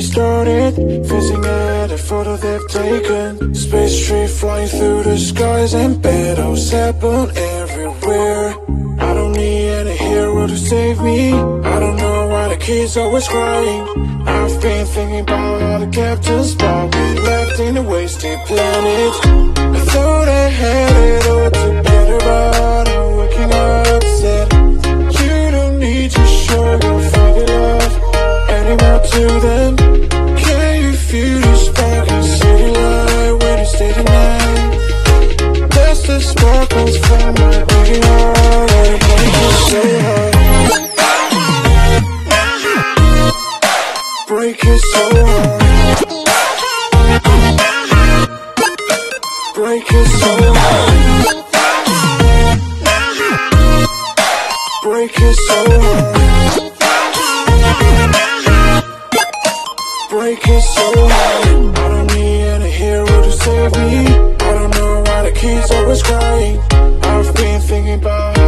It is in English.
started Fizzing at a photo they've taken. Space tree flying through the skies And battles happen everywhere. I don't need any hero to save me. I don't know why the kids always crying. I've been thinking about all the captains But we left in a wasted planet. I thought I had it all together But I'm waking up sad. You don't need to show your faggot love Anymore to them from my heart Break it so hard. Break it so hard. Break it so hard. Break it so hard kids always crying. I've been thinking about